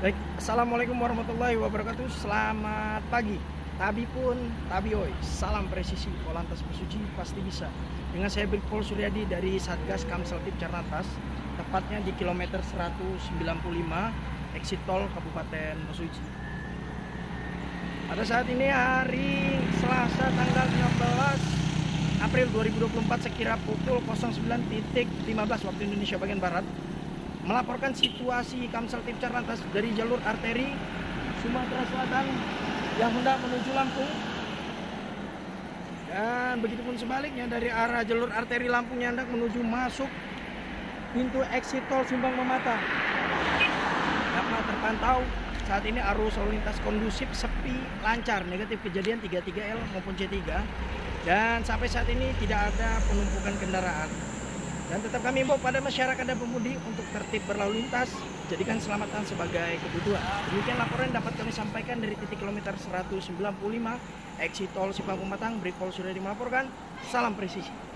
Baik, Assalamualaikum warahmatullahi wabarakatuh. Selamat pagi. Tabi pun, tabi oi. Salam presisi, Polantas Pesuji pasti bisa. Dengan saya Brigpol Suryadi dari Satgas Kamseltip Carnatas Tepatnya di kilometer 195 Exit Tol Kabupaten Mesuji Pada saat ini hari Selasa tanggal 15 April 2024 sekira pukul 09.15 waktu Indonesia bagian Barat melaporkan situasi Kamsel Tim Carlantas dari jalur arteri Sumatera Selatan yang hendak menuju Lampung. Dan begitupun sebaliknya dari arah jalur arteri Lampung yang hendak menuju masuk pintu exit tol Sumbang Memata dapat terpantau saat ini arus lalu lintas kondusif sepi lancar. Negatif kejadian 33L maupun C3 dan sampai saat ini tidak ada penumpukan kendaraan dan tetap kami imbau pada masyarakat dan pemudi untuk tertib berlalu lintas, jadikan selamatan sebagai kebutuhan. Demikian laporan dapat kami sampaikan dari titik kilometer 195, exit tol Simpang Pematang, Brigpol sudah dimelaporkan. Salam presisi.